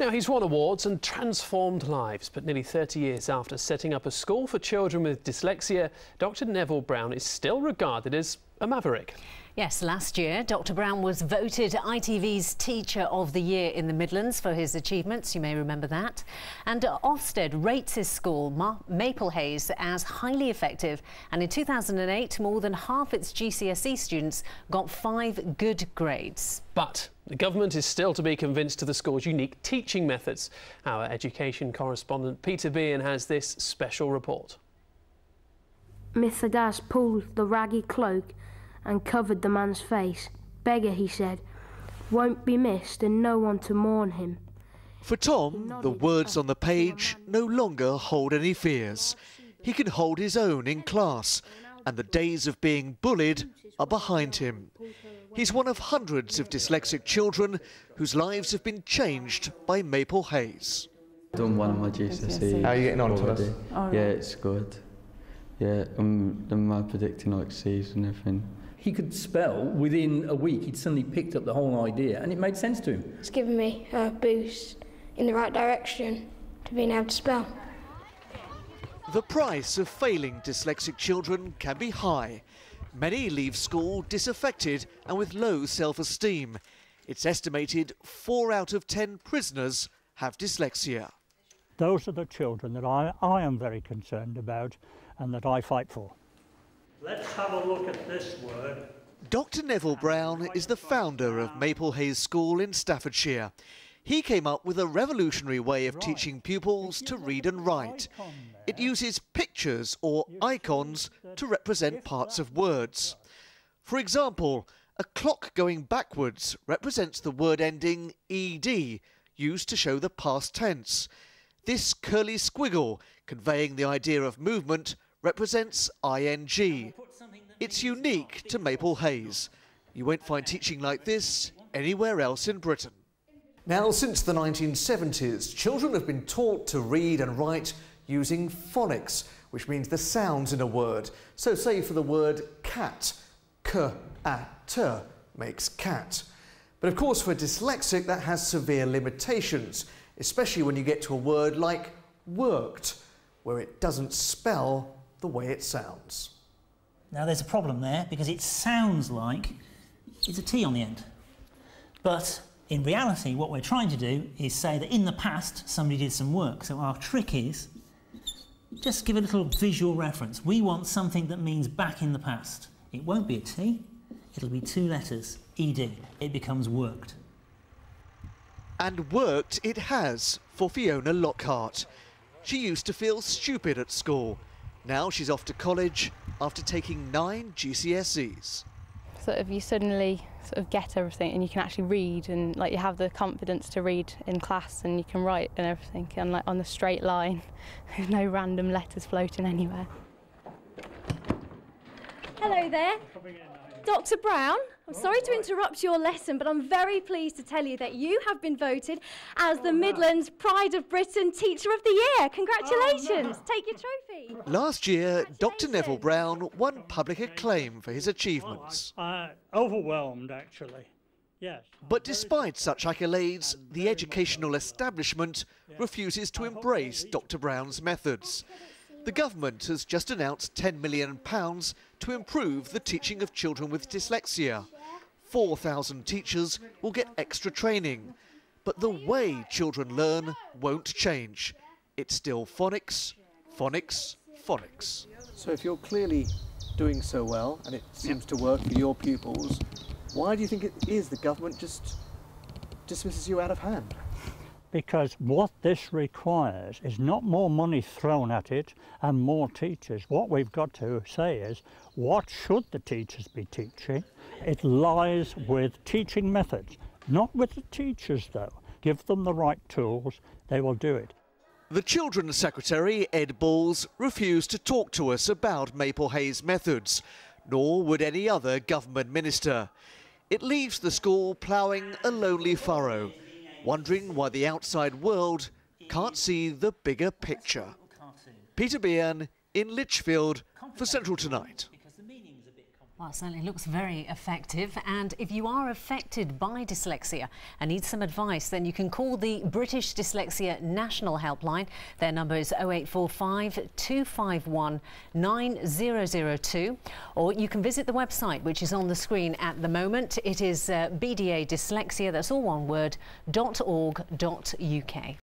Now, he's won awards and transformed lives, but nearly 30 years after setting up a school for children with dyslexia, Dr Neville Brown is still regarded as a maverick. Yes, last year, Dr Brown was voted ITV's Teacher of the Year in the Midlands for his achievements. You may remember that. And Ofsted rates his school, Maple Hayes, as highly effective. And in 2008, more than half its GCSE students got five good grades. But the government is still to be convinced of the school's unique teaching methods. Our education correspondent Peter Bean has this special report. Mithridates pulled the raggy cloak and covered the man's face. Beggar, he said, won't be missed and no one to mourn him. For Tom, the words on the page no longer hold any fears. He can hold his own in class, and the days of being bullied are behind him. He's one of hundreds of dyslexic children whose lives have been changed by Maple Hayes. Done one of my GCSEs. How are you getting on to us? Yeah, it's good. Yeah, um, I'm, I'm predicting like C's and everything he could spell within a week. He'd suddenly picked up the whole idea and it made sense to him. It's given me a boost in the right direction to being able to spell. The price of failing dyslexic children can be high. Many leave school disaffected and with low self-esteem. It's estimated four out of ten prisoners have dyslexia. Those are the children that I, I am very concerned about and that I fight for. Let's have a look at this word. Dr Neville Brown is the founder of Maple Hayes School in Staffordshire. He came up with a revolutionary way of teaching pupils to read and write. It uses pictures or icons to represent parts of words. For example, a clock going backwards represents the word ending ed, used to show the past tense. This curly squiggle, conveying the idea of movement, represents ing. It's unique to Maple Hayes. You won't find teaching like this anywhere else in Britain. Now, since the 1970s, children have been taught to read and write using phonics, which means the sounds in a word. So say for the word cat, k, a, t makes cat. But of course, for dyslexic, that has severe limitations, especially when you get to a word like worked, where it doesn't spell the way it sounds. Now there's a problem there because it sounds like it's a T on the end. But in reality, what we're trying to do is say that in the past somebody did some work. So our trick is just give a little visual reference. We want something that means back in the past. It won't be a T, it'll be two letters, ED. It becomes worked. And worked it has for Fiona Lockhart. She used to feel stupid at school now she's off to college after taking nine GCSEs. Sort of you suddenly sort of get everything and you can actually read and like you have the confidence to read in class and you can write and everything and like on the straight line with no random letters floating anywhere. Hello there. Dr Brown, I'm sorry to interrupt your lesson, but I'm very pleased to tell you that you have been voted as the Midlands Pride of Britain Teacher of the Year. Congratulations. Take your trophy. Last year, Dr Neville Brown won public acclaim for his achievements. Uh, overwhelmed, actually. Yes. But despite such accolades, the educational establishment refuses to embrace Dr Brown's methods. The government has just announced £10 million to improve the teaching of children with dyslexia. 4,000 teachers will get extra training. But the way children learn won't change. It's still phonics, phonics, phonics. So if you're clearly doing so well and it seems to work for your pupils, why do you think it is the government just dismisses you out of hand? Because what this requires is not more money thrown at it and more teachers. What we've got to say is, what should the teachers be teaching? It lies with teaching methods, not with the teachers though. Give them the right tools, they will do it. The Children's Secretary, Ed Balls, refused to talk to us about Maple Hayes methods, nor would any other government minister. It leaves the school ploughing a lonely furrow wondering why the outside world can't see the bigger picture. Peter Bean in Lichfield for Central Tonight. Well, it certainly looks very effective. And if you are affected by dyslexia and need some advice, then you can call the British Dyslexia National Helpline. Their number is 0845 251 9002. Or you can visit the website, which is on the screen at the moment. It is uh, BDA Dyslexia, that's all one word, dot .org.uk.